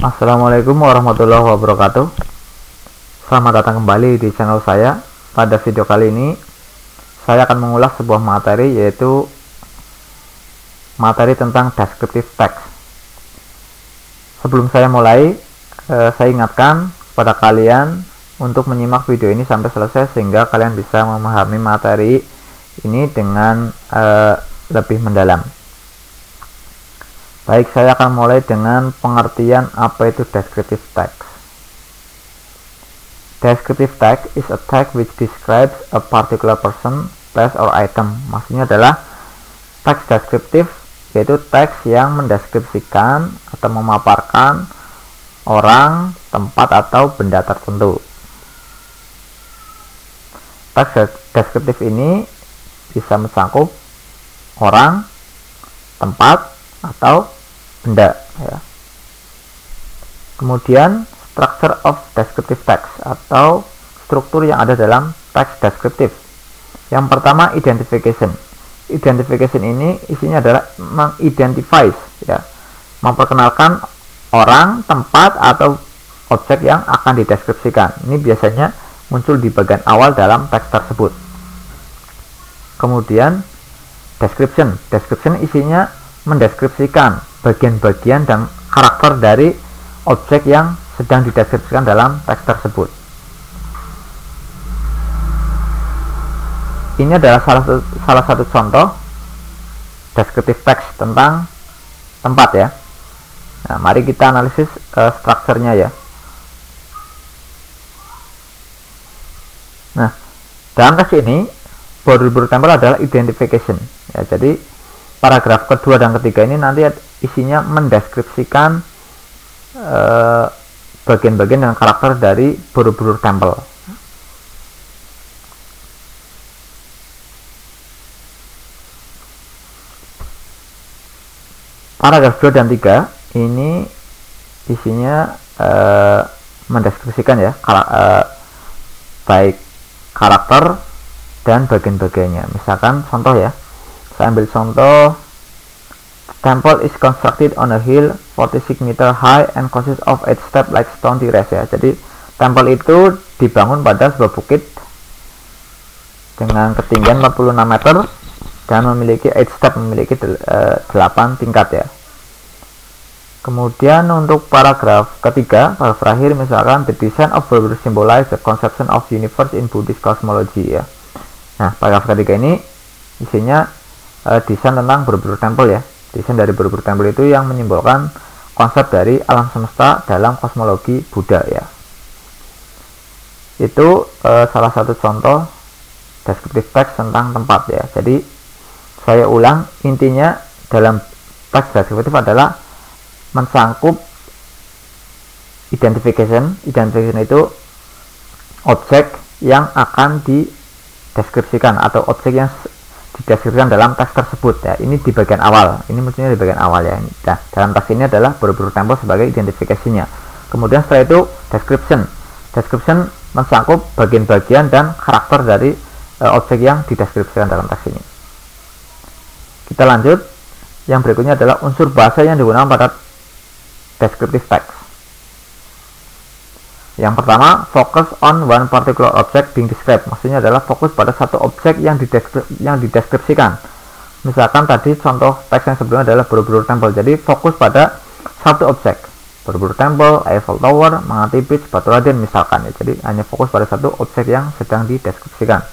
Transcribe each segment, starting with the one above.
Assalamualaikum warahmatullahi wabarakatuh. Selamat datang kembali di channel saya. Pada video kali ini Saya akan mengulas sebuah materi yaitu Materi tentang descriptive text Sebelum saya mulai eh, Saya ingatkan kepada kalian Untuk menyimak video ini sampai selesai Sehingga kalian bisa memahami materi ini dengan eh, lebih mendalam Baik, saya akan mulai dengan pengertian apa itu descriptive text. Descriptive text is a text which describes a particular person, place, or item. Maksudnya adalah teks deskriptif, yaitu teks yang mendeskripsikan atau memaparkan orang, tempat, atau benda tertentu. Teks deskriptif ini bisa mencakup orang, tempat, atau benda ya. Kemudian structure of descriptive text atau struktur yang ada dalam teks deskriptif. Yang pertama identification. Identification ini isinya adalah mengidentify ya, memperkenalkan orang, tempat atau objek yang akan dideskripsikan. Ini biasanya muncul di bagian awal dalam teks tersebut. Kemudian description. Description isinya mendeskripsikan bagian-bagian dan karakter dari objek yang sedang dideskripsikan dalam teks tersebut. Ini adalah salah satu, salah satu contoh deskriptif teks tentang tempat ya. Nah, mari kita analisis uh, strukturnya ya. Nah, dalam teks ini border tempel adalah identification. Ya, jadi paragraf kedua dan ketiga ini nanti isinya mendeskripsikan eh, bagian-bagian uh, dan karakter dari Borobudur Temple. Paragraf 2 dan 3 ini isinya uh, mendeskripsikan ya uh, baik karakter dan bagian-bagiannya. Misalkan contoh ya. Saya ambil contoh temple is constructed on a hill 46 meter high and consists of 8 step like stone terrace ya. Jadi temple itu dibangun pada sebuah bukit dengan ketinggian 46 meter dan memiliki 8 step memiliki 8 eh, tingkat ya. Kemudian untuk paragraf ketiga, paragraf terakhir misalkan the design of Borobudur symbolize the conception of universe in Buddhist cosmology ya. Nah, paragraf ketiga ini isinya uh, desain tentang Borobudur Temple ya. Desain dari Borobudur Temple itu yang menyimbolkan konsep dari alam semesta dalam kosmologi Buddha ya. Itu uh, salah satu contoh deskriptif teks tentang tempat ya. Jadi saya ulang intinya dalam teks deskriptif adalah mencangkup identification. Identification itu objek yang akan dideskripsikan atau objek yang dideskripsikan dalam teks tersebut ya. Ini di bagian awal. Ini maksudnya di bagian awal ya. Nah dalam teks ini adalah buru-buru sebagai identifikasinya. Kemudian setelah itu description. Description mencakup bagian-bagian dan karakter dari e, objek yang dideskripsikan dalam teks ini. Kita lanjut. Yang berikutnya adalah unsur bahasa yang digunakan pada descriptive text yang pertama, fokus on one particular object being described. Maksudnya adalah fokus pada satu objek yang, dideskrip, yang dideskripsikan. Misalkan tadi contoh teks yang sebelumnya adalah Borobudur Temple. Jadi fokus pada satu objek. Borobudur Temple, Eiffel Tower, Mangati Beach, Batu Raden misalkan ya. Jadi hanya fokus pada satu objek yang sedang dideskripsikan.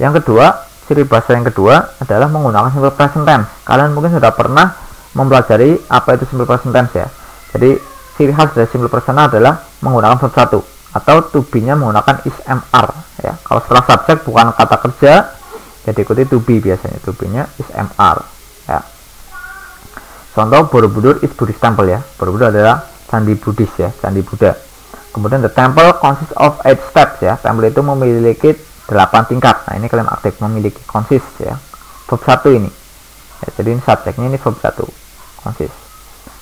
Yang kedua, ciri bahasa yang kedua adalah menggunakan simple present tense. Kalian mungkin sudah pernah mempelajari apa itu simple present tense ya. Jadi ciri khas dari simple personal adalah menggunakan verb satu atau to be-nya menggunakan is mr ya. Kalau setelah subjek bukan kata kerja jadi ikuti to be biasanya to be-nya is mr ya. Contoh Borobudur is Buddhist temple ya. Borobudur adalah candi Buddhis ya, candi Buddha. Kemudian the temple consists of eight steps ya. Temple itu memiliki 8 tingkat. Nah, ini kalian aktif memiliki consist ya. Verb satu ini. Ya, jadi ini subjeknya ini verb satu. Consist.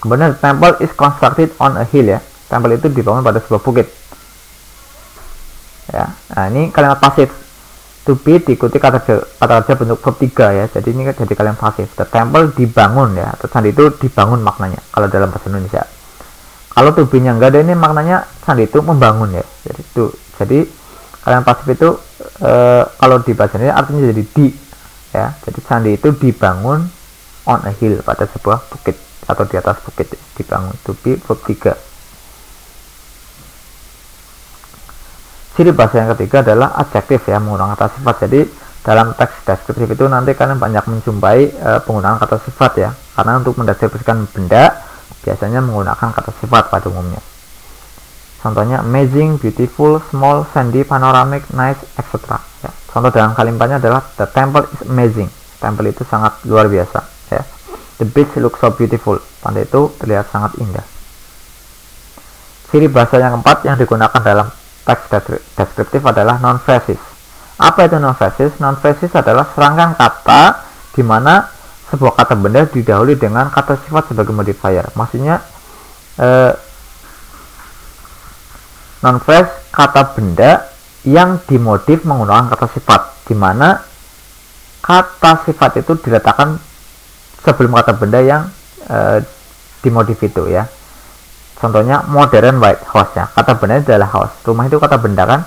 Kemudian temple is constructed on a hill ya. Temple itu dibangun pada sebuah bukit. Ya. Nah, ini kalimat pasif. to be diikuti kata kerja, kata kerja bentuk verb 3 ya jadi ini kan jadi kalian pasif the temple dibangun ya atau candi itu dibangun maknanya kalau dalam bahasa Indonesia kalau to be nya enggak ada ini maknanya candi itu membangun ya jadi itu jadi kalian pasif itu e, kalau di bahasa ini artinya jadi di ya jadi candi itu dibangun on a hill pada sebuah bukit atau di atas bukit dibangun to be verb 3 Ciri bahasa yang ketiga adalah adjektif ya, menggunakan kata sifat. Jadi dalam teks deskriptif itu nanti kalian banyak menjumpai e, penggunaan kata sifat ya. Karena untuk mendeskripsikan benda biasanya menggunakan kata sifat pada umumnya. Contohnya amazing, beautiful, small, sandy, panoramic, nice, etc. Ya. Contoh dalam kalimatnya adalah the temple is amazing. Temple itu sangat luar biasa. The beach looks so beautiful. Pantai itu terlihat sangat indah. Ciri bahasa yang keempat yang digunakan dalam teks deskriptif adalah non-phrasal. Apa itu non-phrasal? Non-phrasal adalah serangkaian kata di mana sebuah kata benda didahului dengan kata sifat sebagai modifier. Maksudnya eh, non-phrase kata benda yang dimodif menggunakan kata sifat, di mana kata sifat itu diletakkan sebelum kata benda yang eh, dimodif itu ya. Contohnya modern white house ya kata benda adalah house. Rumah itu kata benda kan?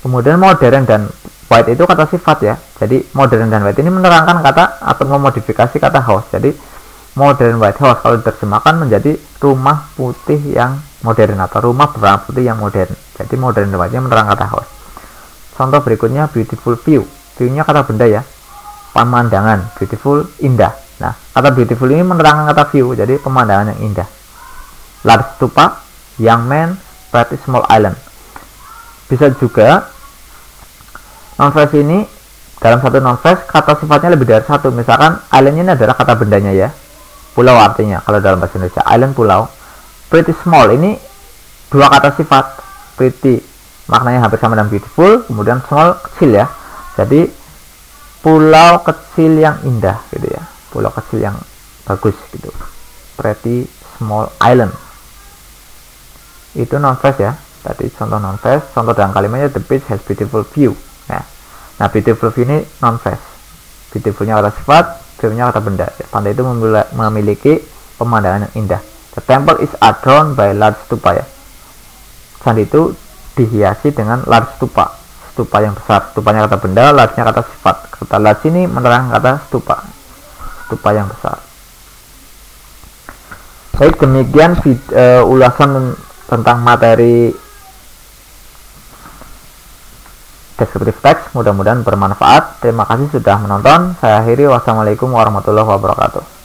Kemudian modern dan white itu kata sifat ya. Jadi modern dan white ini menerangkan kata atau memodifikasi kata house. Jadi modern white house kalau diterjemahkan menjadi rumah putih yang modern atau rumah berwarna putih yang modern. Jadi modern dan white ini menerangkan kata house. Contoh berikutnya beautiful view. View nya kata benda ya. Pemandangan beautiful indah nah kata beautiful ini menerangkan kata view jadi pemandangan yang indah large stupa, young man, pretty small island. Bisa juga non-phrase ini dalam satu non-phrase kata sifatnya lebih dari satu. Misalkan island ini adalah kata bendanya ya. Pulau artinya kalau dalam bahasa Indonesia island pulau. Pretty small ini dua kata sifat. Pretty maknanya hampir sama dengan beautiful, kemudian small kecil ya. Jadi pulau kecil yang indah gitu ya. Pulau kecil yang bagus gitu. Pretty small island. Itu non ya. Tadi contoh non phrase contoh dalam kalimatnya the beach has beautiful view. Ya. Nah beautiful view ini non beautifulnya kata sifat view-nya kata benda. Pantai itu memiliki pemandangan yang indah. The temple is adorned by large stupa ya. Candi itu dihiasi dengan large stupa. Stupa yang besar. Stupanya kata benda large-nya kata sifat. Kata large ini menerang kata stupa stupa yang besar. Baik demikian uh, ulasan tentang materi deskriptif teks. Mudah-mudahan bermanfaat. Terima kasih sudah menonton. Saya akhiri. Wassalamualaikum warahmatullahi wabarakatuh